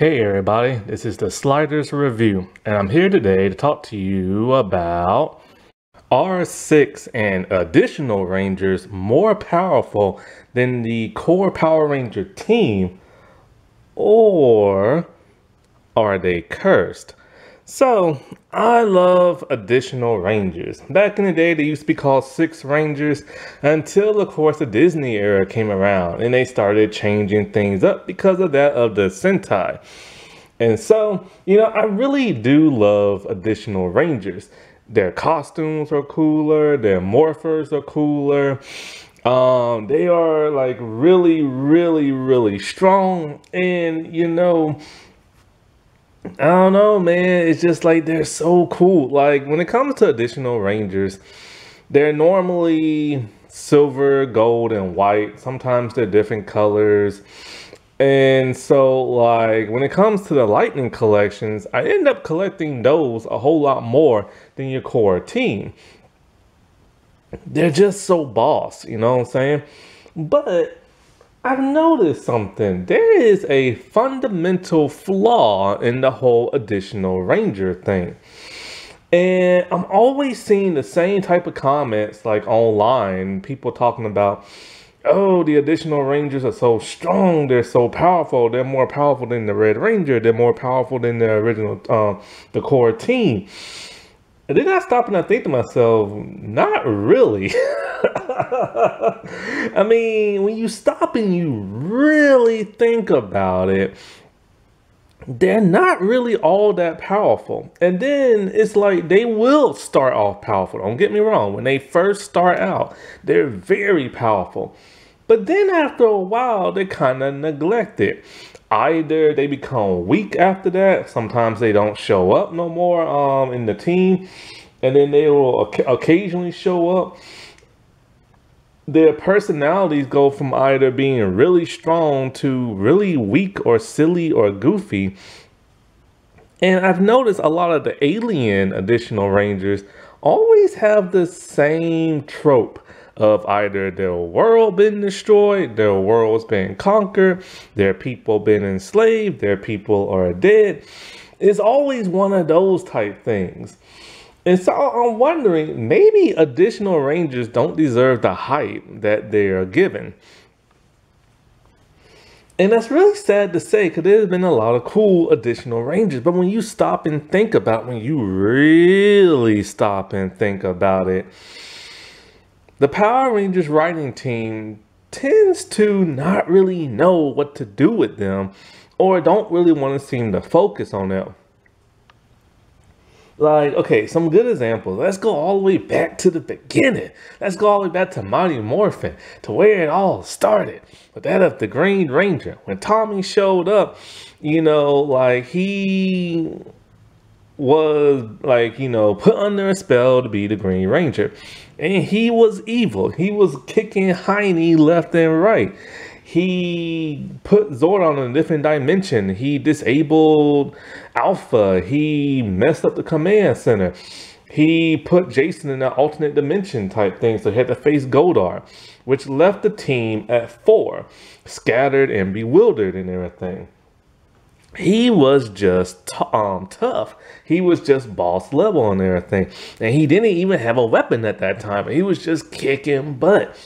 Hey everybody, this is the Sliders Review, and I'm here today to talk to you about R6 and additional Rangers more powerful than the core Power Ranger team, or are they cursed? So, I love additional Rangers. Back in the day, they used to be called Six Rangers until, of course, the Disney era came around and they started changing things up because of that of the Sentai. And so, you know, I really do love additional Rangers. Their costumes are cooler, their morphers are cooler. Um, they are like really, really, really strong. And, you know, I don't know, man. It's just like they're so cool. Like when it comes to additional Rangers, they're normally silver, gold, and white. Sometimes they're different colors. And so, like, when it comes to the Lightning collections, I end up collecting those a whole lot more than your core team. They're just so boss, you know what I'm saying? But I've noticed something. There is a fundamental flaw in the whole additional ranger thing. And I'm always seeing the same type of comments like online, people talking about, oh, the additional rangers are so strong, they're so powerful, they're more powerful than the Red Ranger, they're more powerful than the original, uh, the core team. And then I stop and I think to myself, not really. I mean, when you stop and you really think about it, they're not really all that powerful. And then it's like they will start off powerful. Don't get me wrong. When they first start out, they're very powerful. But then after a while, they kind of neglect it either they become weak after that. Sometimes they don't show up no more um, in the team, and then they will occasionally show up. Their personalities go from either being really strong to really weak or silly or goofy. And I've noticed a lot of the alien additional rangers always have the same trope of either their world being destroyed, their world's being conquered, their people being enslaved, their people are dead. It's always one of those type things. And so I'm wondering, maybe additional rangers don't deserve the hype that they are given. And that's really sad to say because there's been a lot of cool additional rangers. But when you stop and think about, when you really stop and think about it, the Power Rangers writing team tends to not really know what to do with them or don't really want to seem to focus on them. Like, okay, some good examples. Let's go all the way back to the beginning. Let's go all the way back to Mighty Morphin, to where it all started. With that of the Green Ranger. When Tommy showed up, you know, like he was like, you know, put under a spell to be the Green Ranger. And he was evil. He was kicking Heine left and right. He put Zordon in a different dimension. He disabled Alpha. He messed up the command center. He put Jason in an alternate dimension type thing, so he had to face Goldar, which left the team at four, scattered and bewildered and everything he was just um, tough. He was just boss level and everything. And he didn't even have a weapon at that time. He was just kicking butt.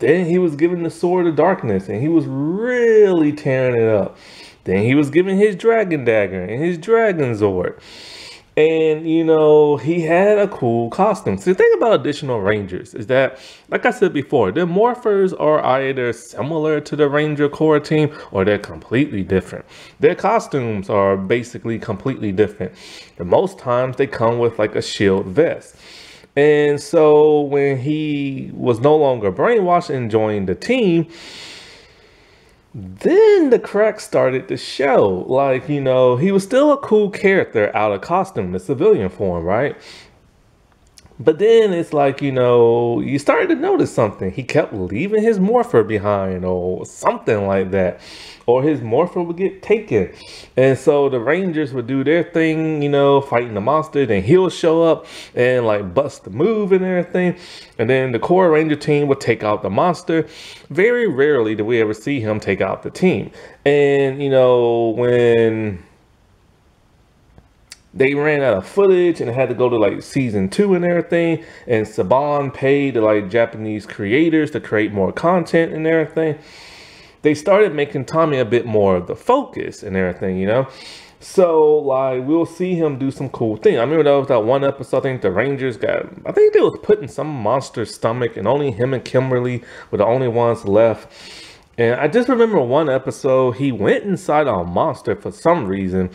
Then he was given the sword of darkness and he was really tearing it up. Then he was given his dragon dagger and his dragon sword. And, you know, he had a cool costume. So the thing about additional Rangers is that, like I said before, the Morphers are either similar to the Ranger core team or they're completely different. Their costumes are basically completely different. And most times they come with like a shield vest. And so when he was no longer brainwashed and joined the team, then the cracks started to show. Like, you know, he was still a cool character out of costume, the civilian form, right? But then it's like, you know, you started to notice something. He kept leaving his morpher behind or something like that. Or his morpher would get taken. And so the Rangers would do their thing, you know, fighting the monster. Then he'll show up and like bust the move and everything. And then the core Ranger team would take out the monster. Very rarely do we ever see him take out the team. And, you know, when they ran out of footage and had to go to like season two and everything. And Saban paid like Japanese creators to create more content and everything. They started making Tommy a bit more of the focus and everything, you know. So like we'll see him do some cool thing. I remember that was that one episode. I think the Rangers got. I think they was put in some monster's stomach, and only him and Kimberly were the only ones left. And I just remember one episode, he went inside a monster for some reason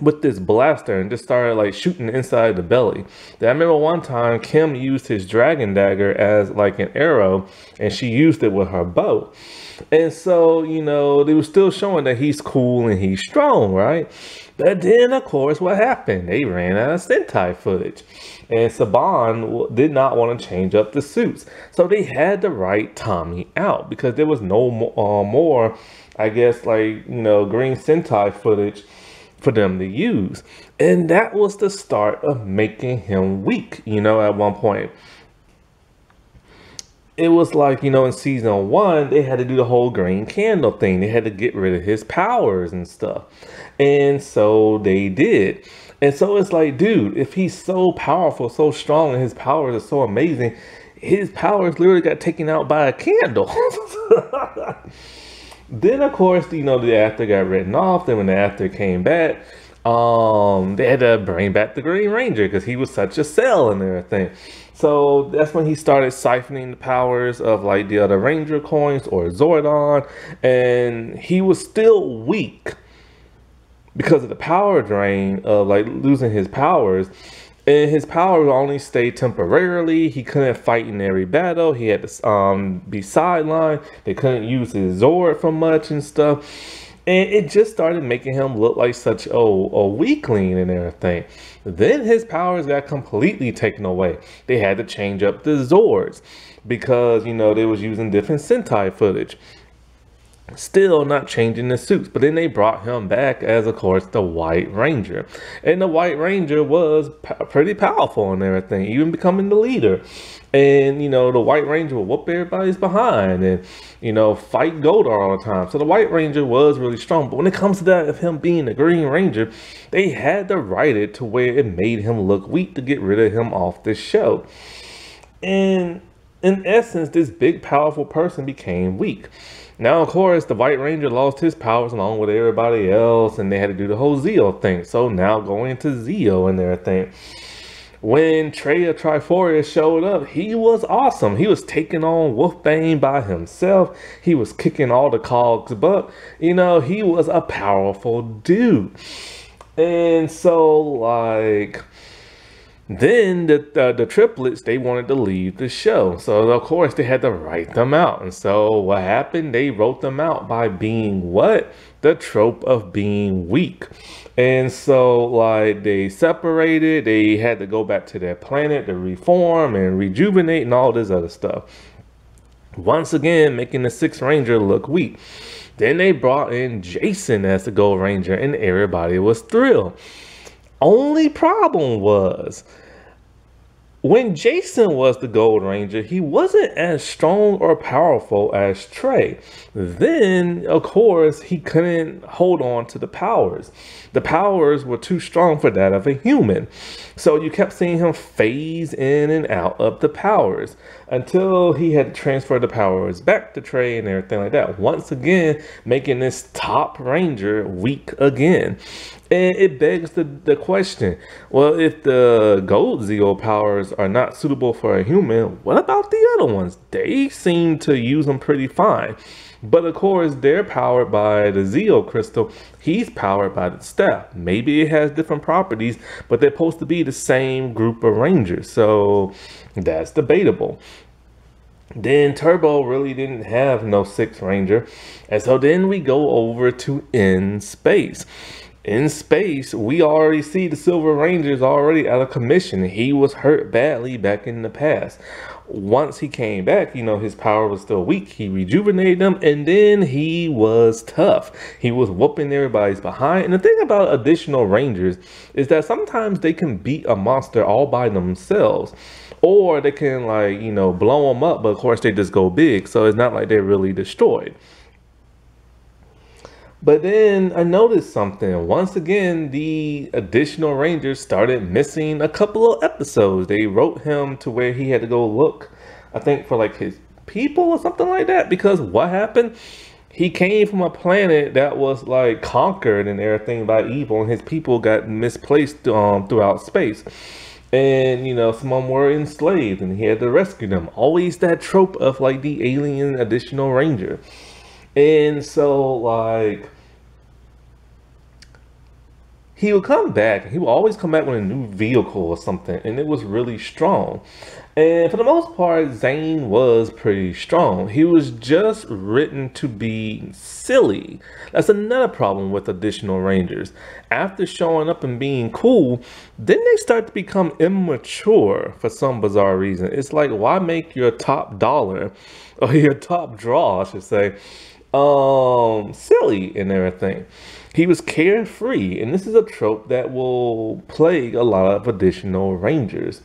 with this blaster and just started like shooting inside the belly. I remember one time Kim used his dragon dagger as like an arrow and she used it with her bow. And so, you know, they were still showing that he's cool and he's strong, right? But then, of course, what happened? They ran out of Sentai footage. And Saban did not want to change up the suits. So they had to write Tommy out because there was no more, uh, more I guess, like, you know, green Sentai footage for them to use. And that was the start of making him weak, you know, at one point. It was like, you know, in season one, they had to do the whole green candle thing. They had to get rid of his powers and stuff. And so they did. And so it's like, dude, if he's so powerful, so strong, and his powers are so amazing, his powers literally got taken out by a candle. Then of course, you know, the actor got written off. Then when the actor came back, um, they had to bring back the Green Ranger because he was such a sell and everything. So that's when he started siphoning the powers of like the other Ranger coins or Zordon, and he was still weak because of the power drain of like losing his powers. And his powers only stayed temporarily. He couldn't fight in every battle. He had to um, be sidelined. They couldn't use his Zord for much and stuff. And it just started making him look like such a, a weakling and everything. Then his powers got completely taken away. They had to change up the Zords because, you know, they was using different Sentai footage still not changing the suits but then they brought him back as of course the white ranger. And the white ranger was pretty powerful and everything even becoming the leader. And you know the white ranger will whoop everybody's behind and you know fight goldar all the time. So the white ranger was really strong but when it comes to that of him being the green ranger they had to write it to where it made him look weak to get rid of him off the show. And in essence this big powerful person became weak now, of course, the White Ranger lost his powers along with everybody else, and they had to do the whole Zeo thing. So now going to Zeo and everything. When Trey of Triforia showed up, he was awesome. He was taking on Wolfbane by himself. He was kicking all the cogs but You know, he was a powerful dude. And so, like, then the, the, the triplets they wanted to leave the show, so of course they had to write them out. And so what happened? They wrote them out by being what the trope of being weak. And so like they separated, they had to go back to their planet to reform and rejuvenate and all this other stuff. Once again, making the Sixth Ranger look weak. Then they brought in Jason as the Gold Ranger, and everybody was thrilled. Only problem was when Jason was the Gold Ranger, he wasn't as strong or powerful as Trey. Then, of course, he couldn't hold on to the powers. The powers were too strong for that of a human. So you kept seeing him phase in and out of the powers until he had transferred the powers back to Trey and everything like that. Once again, making this top ranger weak again. And it begs the, the question, well, if the gold Zeo powers are not suitable for a human, what about the other ones? They seem to use them pretty fine. But of course, they're powered by the Zeo crystal. He's powered by the staff. Maybe it has different properties, but they're supposed to be the same group of rangers. So that's debatable. Then Turbo really didn't have no Sixth Ranger. And so then we go over to In Space. In space, we already see the Silver Ranger's already out of commission. He was hurt badly back in the past. Once he came back, you know, his power was still weak. He rejuvenated them, and then he was tough. He was whooping everybody's behind. And the thing about additional Rangers is that sometimes they can beat a monster all by themselves. Or they can, like, you know, blow them up, but of course they just go big. So it's not like they're really destroyed. But then I noticed something. Once again, the additional Rangers started missing a couple of episodes. They wrote him to where he had to go look, I think, for like his people or something like that. Because what happened? He came from a planet that was like conquered and everything by evil, and his people got misplaced um, throughout space. And you know, some of them were enslaved, and he had to rescue them. Always that trope of like the alien additional ranger. And so, like, he would come back. He would always come back with a new vehicle or something, and it was really strong. And for the most part, Zhane was pretty strong. He was just written to be silly. That's another problem with additional Rangers. After showing up and being cool, then they start to become immature for some bizarre reason. It's like, why make your top dollar, or your top draw, I should say, um silly and everything. He was carefree, and this is a trope that will plague a lot of additional rangers.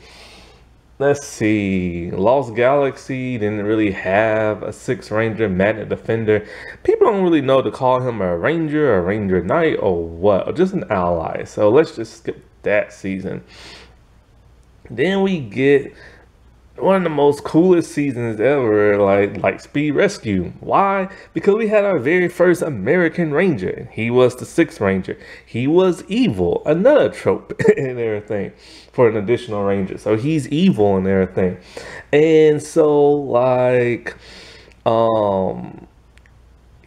Let's see, Lost Galaxy didn't really have a six ranger Magna Defender. People don't really know to call him a ranger, a ranger knight, or what, or just an ally. So let's just skip that season. Then we get one of the most coolest seasons ever, like Lightspeed Rescue. Why? Because we had our very first American Ranger. He was the Sixth Ranger. He was evil, another trope and everything for an additional Ranger. So he's evil and everything. And so like um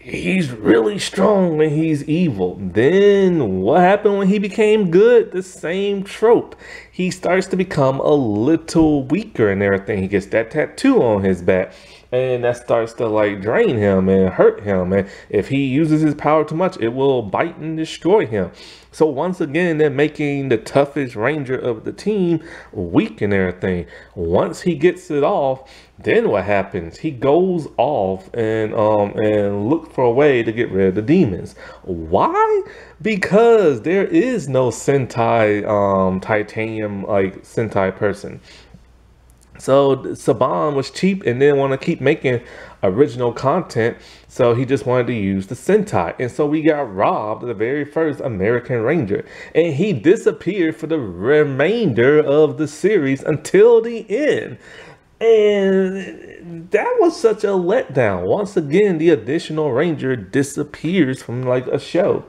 he's really strong when he's evil. Then what happened when he became good? The same trope. He starts to become a little weaker and everything. He gets that tattoo on his back and that starts to like drain him and hurt him. And if he uses his power too much, it will bite and destroy him. So once again, they're making the toughest ranger of the team weak and everything. Once he gets it off, then what happens? He goes off and um and look for a way to get rid of the demons. Why? Because there is no Sentai um titanium like Sentai person. So Saban was cheap and didn't want to keep making original content. So he just wanted to use the Sentai. And so we got robbed the very first American Ranger. And he disappeared for the remainder of the series until the end. And that was such a letdown. Once again, the additional Ranger disappears from like a show.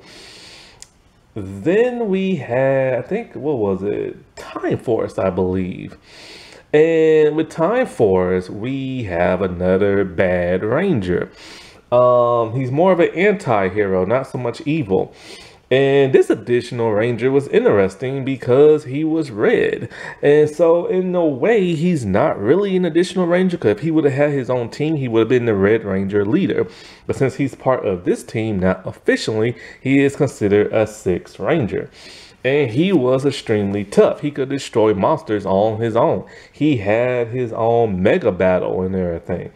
Then we had, I think, what was it? Time Force, I believe. And with Time Force, we have another bad ranger. Um, he's more of an anti-hero, not so much evil. And this additional ranger was interesting because he was red. And so in a way, he's not really an additional ranger because if he would have had his own team, he would have been the red ranger leader. But since he's part of this team, not officially, he is considered a sixth ranger and he was extremely tough. He could destroy monsters on his own. He had his own mega battle and everything.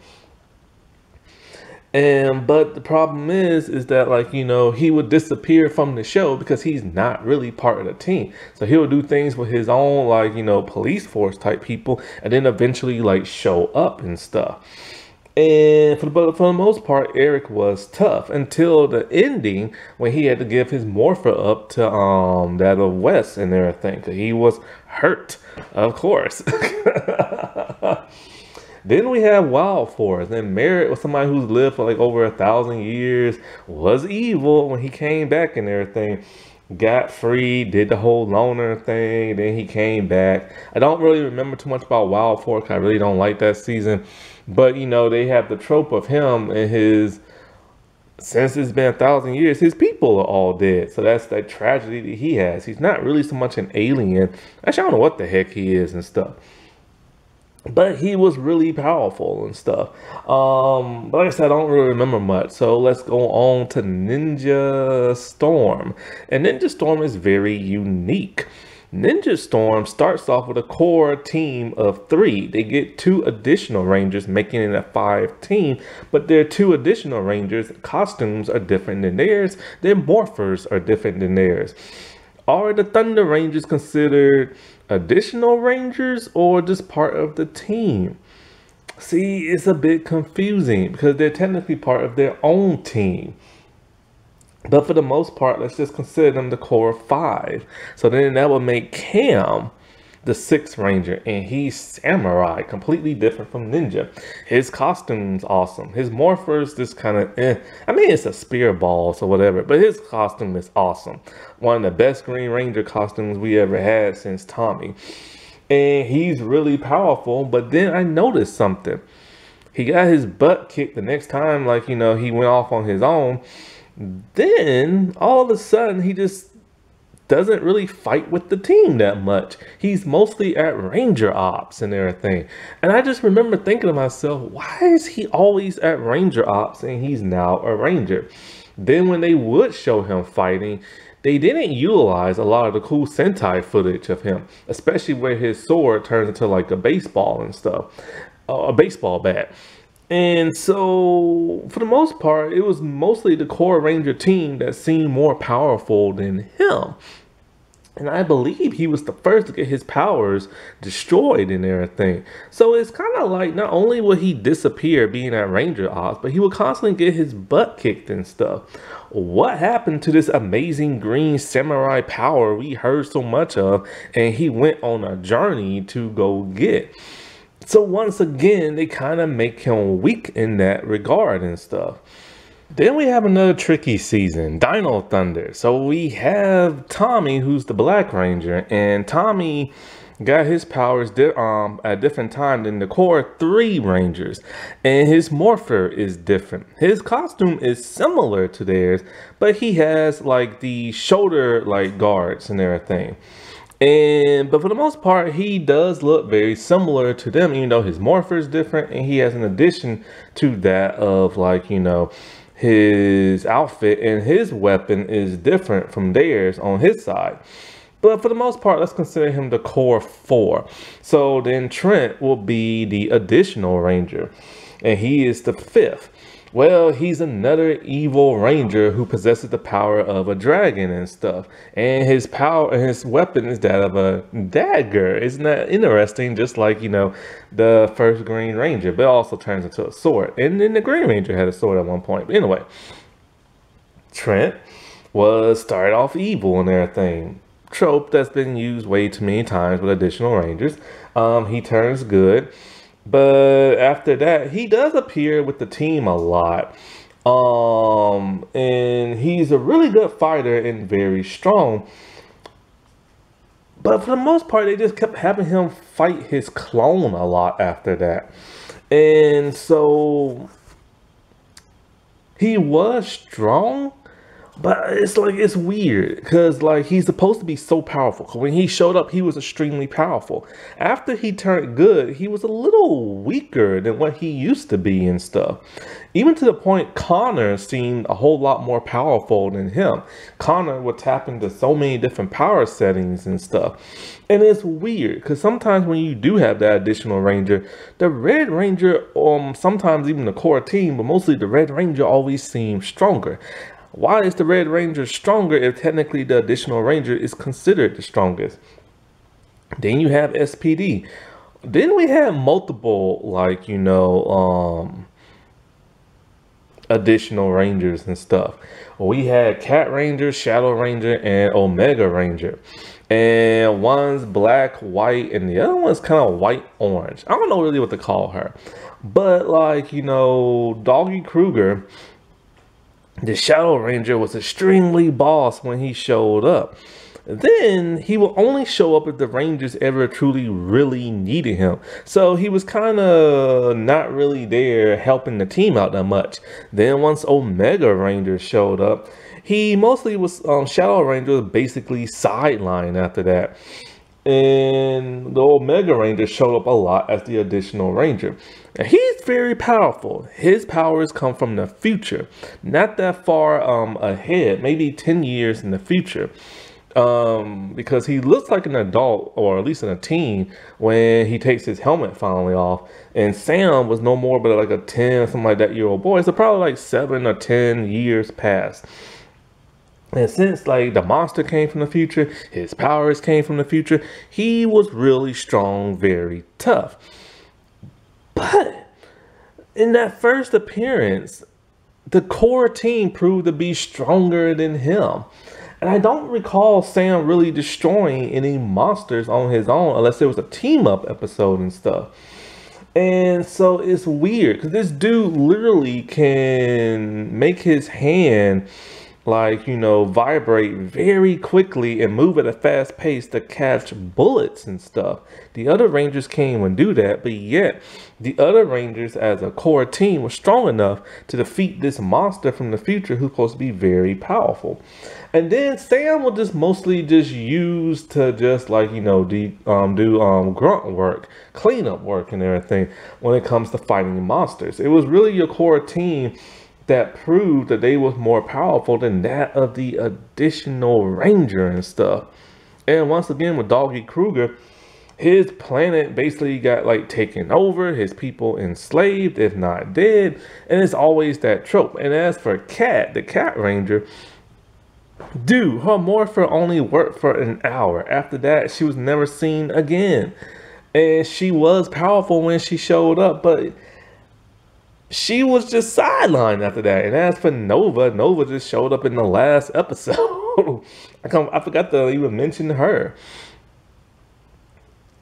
And but the problem is, is that like you know he would disappear from the show because he's not really part of the team. So he would do things with his own like you know police force type people, and then eventually like show up and stuff. And for the, for the most part, Eric was tough until the ending when he had to give his Morpher up to um that of Wes and everything. He was hurt, of course. then we have Wild Force. And Merrick was somebody who's lived for like over a thousand years, was evil when he came back and everything got free, did the whole loner thing, then he came back. I don't really remember too much about Wild Force. I really don't like that season. But you know, they have the trope of him and his since it's been a thousand years, his people are all dead. So that's that tragedy that he has. He's not really so much an alien. Actually, I don't know what the heck he is and stuff. But he was really powerful and stuff. Um, but like I said, I don't really remember much. So let's go on to Ninja Storm. And Ninja Storm is very unique. Ninja Storm starts off with a core team of three. They get two additional Rangers, making it a five team, but their two additional Rangers' costumes are different than theirs. Their morphers are different than theirs. Are the Thunder Rangers considered additional Rangers or just part of the team? See, it's a bit confusing because they're technically part of their own team. But for the most part, let's just consider them the core five. So then that would make Cam the sixth ranger and he's samurai completely different from ninja. His costume's awesome. His morphers just kind of eh. i mean it's a spear ball so whatever but his costume is awesome. One of the best green ranger costumes we ever had since tommy. And he's really powerful but then i noticed something. He got his butt kicked the next time like you know he went off on his own. Then all of a sudden he just doesn't really fight with the team that much. He's mostly at ranger ops and everything. And I just remember thinking to myself, why is he always at ranger ops and he's now a ranger? Then when they would show him fighting, they didn't utilize a lot of the cool Sentai footage of him, especially where his sword turns into like a baseball and stuff, uh, a baseball bat. And so, for the most part, it was mostly the core Ranger team that seemed more powerful than him. And I believe he was the first to get his powers destroyed and everything. So it's kind of like not only will he disappear being at Ranger Ops, but he will constantly get his butt kicked and stuff. What happened to this amazing green samurai power we heard so much of and he went on a journey to go get? So once again, they kind of make him weak in that regard and stuff. Then we have another tricky season, Dino Thunder. So we have Tommy, who's the Black Ranger, and Tommy got his powers um, at a different time than the core three Rangers, and his morpher is different. His costume is similar to theirs, but he has like the shoulder like guards and everything. And but for the most part, he does look very similar to them, even though his morpher is different, and he has an addition to that of like you know his outfit and his weapon is different from theirs on his side. But for the most part, let's consider him the core four. So then Trent will be the additional ranger, and he is the fifth. Well, he's another evil ranger who possesses the power of a dragon and stuff. And his power and his weapon is that of a dagger. Isn't that interesting? Just like, you know, the first Green Ranger, but also turns into a sword. And then the Green Ranger had a sword at one point. But anyway, Trent was started off evil and everything. Trope that's been used way too many times with additional rangers. Um, he turns good but after that, he does appear with the team a lot. Um, and he's a really good fighter and very strong. But for the most part, they just kept having him fight his clone a lot after that. And so he was strong, but it's like it's weird because like he's supposed to be so powerful. When he showed up, he was extremely powerful. After he turned good, he was a little weaker than what he used to be and stuff. Even to the point Connor seemed a whole lot more powerful than him. Connor would tap into so many different power settings and stuff. And it's weird because sometimes when you do have that additional ranger, the Red Ranger, um, sometimes even the core team, but mostly the Red Ranger always seems stronger. Why is the Red Ranger stronger if technically the additional Ranger is considered the strongest? Then you have SPD. Then we have multiple, like, you know, um, additional Rangers and stuff. We had Kat Ranger, Shadow Ranger, and Omega Ranger. And one's black, white, and the other one's kind of white, orange. I don't know really what to call her. But, like, you know, Doggie Cruger the Shadow Ranger was extremely boss when he showed up. Then he will only show up if the Rangers ever truly really needed him. So he was kind of not really there helping the team out that much. Then once Omega Ranger showed up, he mostly was um, Shadow Ranger basically sidelined after that. and the Omega Ranger showed up a lot as the additional Ranger. And he's very powerful. His powers come from the future, not that far um, ahead, maybe 10 years in the future. Um, because he looks like an adult, or at least in a teen, when he takes his helmet finally off. And Sam was no more but like a 10 something like that year old boy. So probably like 7 or 10 years past. And since like the monster came from the future, his powers came from the future, he was really strong, very tough. But in that first appearance, the core team proved to be stronger than him. And I don't recall Sam really destroying any monsters on his own unless it was a team up episode and stuff. And so it's weird because this dude literally can make his hand like, you know, vibrate very quickly and move at a fast pace to catch bullets and stuff. The other Rangers can't even do that, but yet the other Rangers as a core team were strong enough to defeat this monster from the future who's supposed to be very powerful. And then Sam will just mostly just use to just like, you know, de- um, do um, grunt work, cleanup work and everything when it comes to fighting monsters. It was really your core team that proved that they was more powerful than that of the additional ranger and stuff. And once again with Doggie Cruger, his planet basically got like taken over, his people enslaved, if not dead, and it's always that trope. And as for Kat, the Kat Ranger, dude, her morpher only worked for an hour. After that, she was never seen again. And she was powerful when she showed up, but she was just sidelined after that. And as for Nova, Nova just showed up in the last episode. I come, I forgot to even mention her.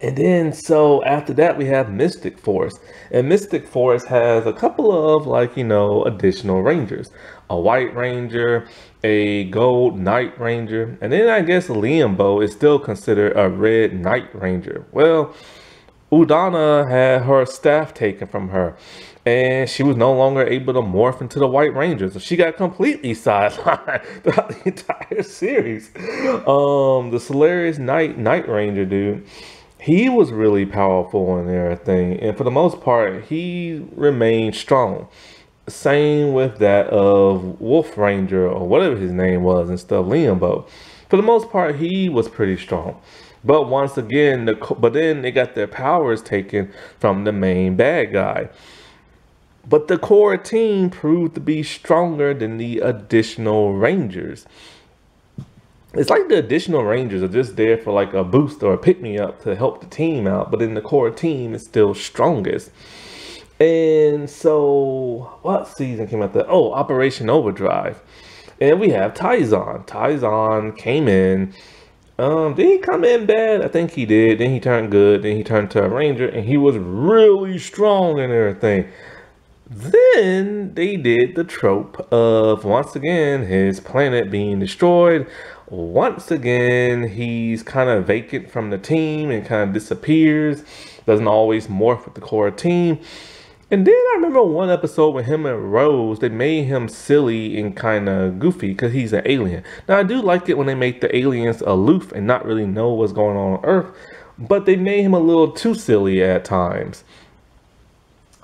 And then, so after that, we have Mystic Force. And Mystic Force has a couple of, like, you know, additional Rangers. A White Ranger, a Gold Knight Ranger, and then I guess Leanbow is still considered a Red Knight Ranger. Well, Udonna had her staff taken from her and she was no longer able to morph into the White Ranger. So she got completely sidelined throughout the entire series. Um, the Solaris Knight Night Ranger dude, he was really powerful and everything, and for the most part, he remained strong. Same with that of Wolf Ranger or whatever his name was and stuff, Leanbow. For the most part, he was pretty strong. But once again, the, but then they got their powers taken from the main bad guy. But the core team proved to be stronger than the additional Rangers. It's like the additional Rangers are just there for like a boost or a pick me up to help the team out, but then the core team is still strongest. And so, what season came out there? Oh, Operation Overdrive. And we have Tyzonn. Tyzonn came in. Um, did he come in bad? I think he did. Then he turned good. Then he turned to a Ranger, and he was really strong and everything. Then they did the trope of once again his planet being destroyed. Once again, he's kind of vacant from the team and kind of disappears. Doesn't always morph with the core team. And then I remember one episode with him and Rose, they made him silly and kind of goofy because he's an alien. Now, I do like it when they make the aliens aloof and not really know what's going on on Earth, but they made him a little too silly at times.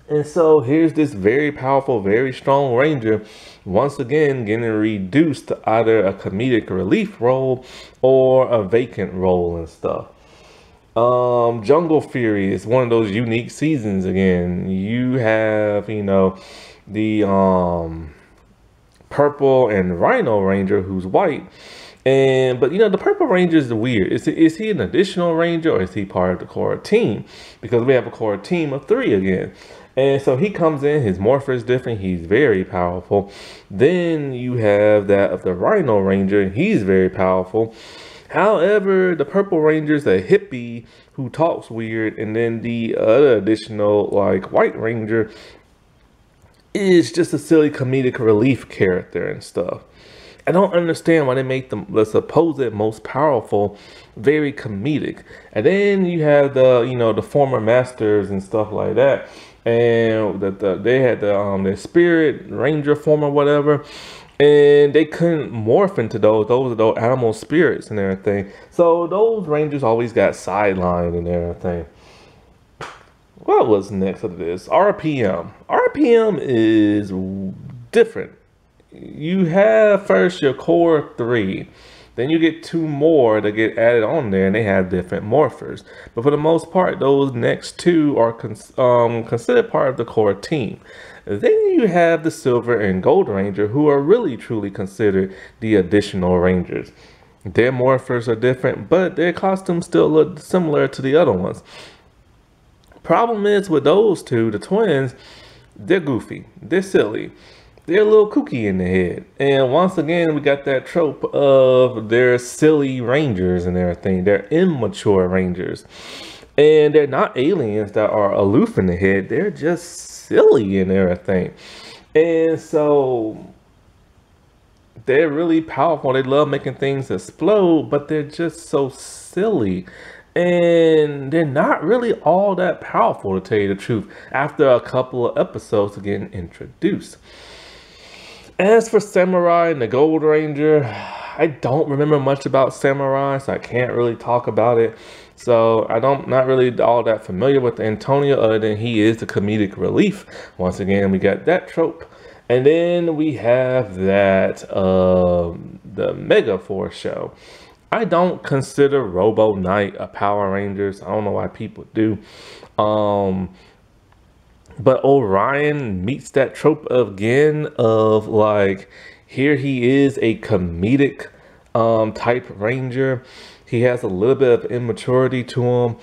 And so here's this very powerful, very strong ranger, once again getting reduced to either a comedic relief role or a vacant role and stuff. Um, Jungle Fury is one of those unique seasons again. You have, you know, the um purple and rhino ranger who's white. And but you know the Purple Ranger is weird. Is is he an additional ranger or is he part of the core team? Because we have a core team of three again. And so he comes in, his morpher is different, he's very powerful. Then you have that of the Rhino Ranger, he's very powerful. However, the Purple Ranger is a hippie who talks weird, and then the other additional, like, White Ranger is just a silly comedic relief character and stuff. I don't understand why they make them the supposed most powerful very comedic. And then you have the, you know, the former masters and stuff like that and that the, they had the um the spirit ranger form or whatever and they couldn't morph into those. Those those animal spirits and everything. So those Rangers always got sidelined and everything. What was next of this? RPM. RPM is different. You have first your core three. Then you get two more that get added on there and they have different morphers. But for the most part, those next two are cons um, considered part of the core team. Then you have the Silver and Gold Ranger who are really truly considered the additional Rangers. Their morphers are different, but their costumes still look similar to the other ones. Problem is with those two, the twins, they're goofy, they're silly they're a little kooky in the head. And once again, we got that trope of they're silly rangers and everything. They're immature rangers. And they're not aliens that are aloof in the head. They're just silly and everything. And so they're really powerful. They love making things explode, but they're just so silly. And they're not really all that powerful, to tell you the truth, after a couple of episodes of getting introduced. As for Samurai and the Gold Ranger, I don't remember much about Samurai, so I can't really talk about it. So I don't not really all that familiar with Antonio other than he is the comedic relief. Once again, we got that trope. And then we have that um, the Mega Force show. I don't consider Robo Knight a Power Rangers. I don't know why people do. Um, but Orion meets that trope again of like, here he is a comedic um, type ranger. He has a little bit of immaturity to him.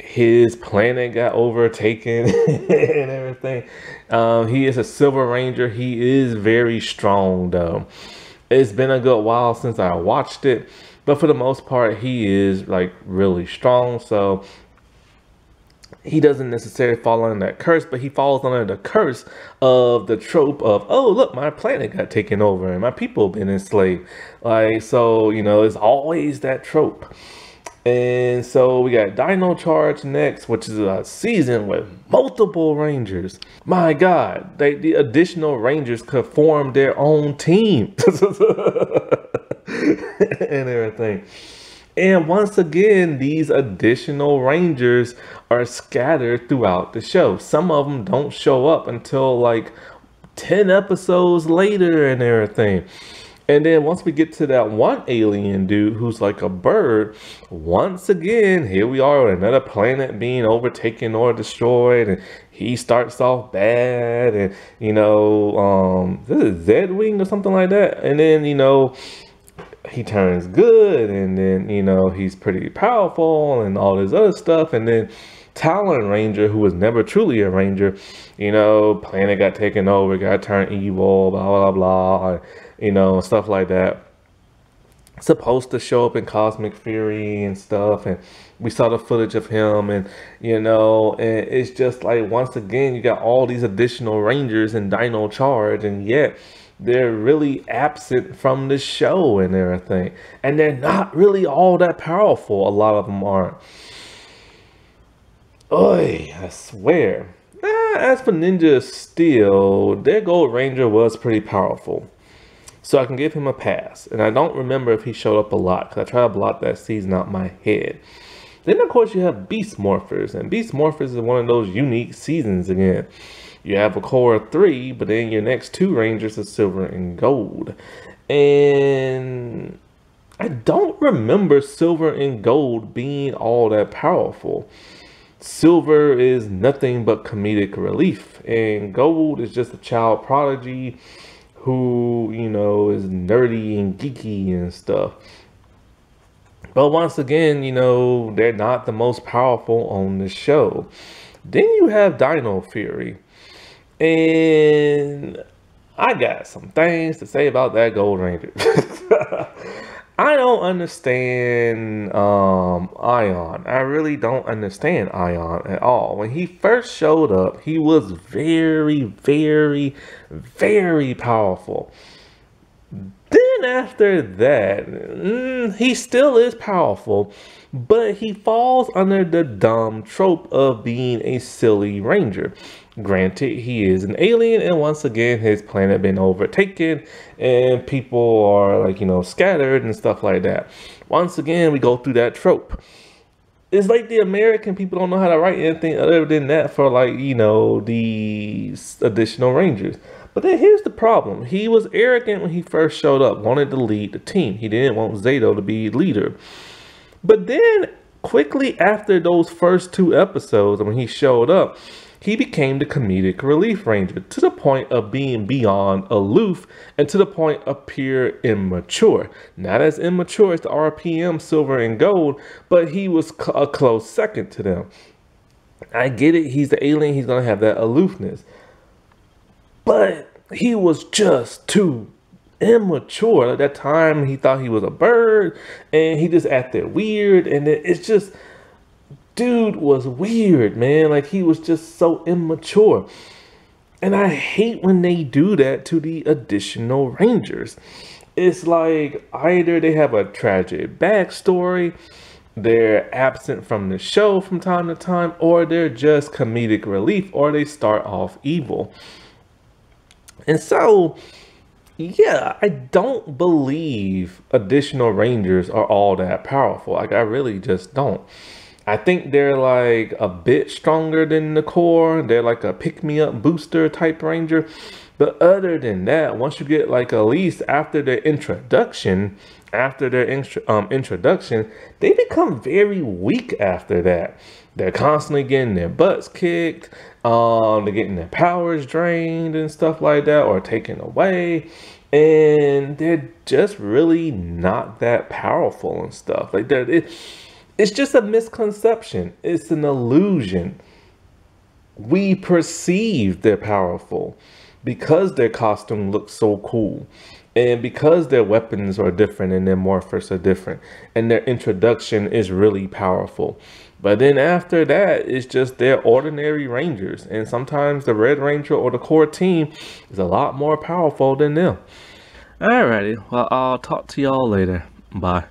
His planet got overtaken and everything. Um, he is a silver ranger. He is very strong though. It's been a good while since I watched it. But for the most part, he is like really strong. So he doesn't necessarily fall under that curse, but he falls under the curse of the trope of, oh, look, my planet got taken over and my people been enslaved. Like, so, you know, it's always that trope. And so we got Dino Charge next, which is a season with multiple Rangers. My God, they, the additional Rangers could form their own team and everything. And once again, these additional Rangers are scattered throughout the show. Some of them don't show up until like 10 episodes later and everything. And then once we get to that one alien dude who's like a bird, once again, here we are with another planet being overtaken or destroyed. And he starts off bad and, you know, um, this is Z-Wing or something like that. And then, you know, he turns good and then, you know, he's pretty powerful and all this other stuff. And then Talon Ranger, who was never truly a Ranger, you know, planet got taken over, got turned evil, blah, blah, blah, you know, stuff like that. Supposed to show up in Cosmic Fury and stuff. And we saw the footage of him and, you know, and it's just like, once again, you got all these additional Rangers and Dino Charge and yet they're really absent from the show and everything. And they're not really all that powerful. A lot of them aren't. Oy, I swear. Eh, as for Ninja Steel, their Gold Ranger was pretty powerful. So I can give him a pass. And I don't remember if he showed up a lot because I try to block that season out my head. Then, of course, you have Beast Morphers. And Beast Morphers is one of those unique seasons again. You have a core of three, but then your next two Rangers are silver and gold. And I don't remember silver and gold being all that powerful. Silver is nothing but comedic relief, and gold is just a child prodigy who, you know, is nerdy and geeky and stuff. But once again, you know, they're not the most powerful on the show. Then you have Dino Fury. And I got some things to say about that Gold Ranger. I don't understand um, Aiyon. I really don't understand Aiyon at all. When he first showed up, he was very, very, very powerful. Then after that, mm, he still is powerful, but he falls under the dumb trope of being a silly ranger. Granted, he is an alien, and once again, his planet been overtaken, and people are like, you know, scattered and stuff like that. Once again, we go through that trope. It's like the American people don't know how to write anything other than that for like, you know, the additional Rangers. But then here's the problem. He was arrogant when he first showed up, wanted to lead the team. He didn't want Zayto to be leader. But then quickly after those first two episodes, when he showed up, he became the comedic relief ranger to the point of being beyond aloof and to the point of pure immature. Not as immature as the RPM silver and gold, but he was a close second to them. I get it, he's the alien, he's gonna have that aloofness. But he was just too immature. At that time, he thought he was a bird and he just acted weird. And it's just, dude was weird, man. Like he was just so immature. And I hate when they do that to the additional Rangers. It's like either they have a tragic backstory, they're absent from the show from time to time, or they're just comedic relief, or they start off evil. And so, yeah, I don't believe additional Rangers are all that powerful. Like, I really just don't. I think they're like a bit stronger than the core. They're like a pick me up booster type ranger. But other than that, once you get like at least after their introduction, after their intro, um, introduction, they become very weak after that. They're constantly getting their butts kicked. Um, they're getting their powers drained and stuff like that or taken away. And they're just really not that powerful and stuff. Like that. It, it's just a misconception. It's an illusion. We perceive they're powerful because their costume looks so cool. And because their weapons are different and their morphers are different. And their introduction is really powerful. But then after that, it's just their ordinary rangers. And sometimes the Red Ranger or the core team is a lot more powerful than them. Alrighty, well, I'll talk to y'all later. Bye.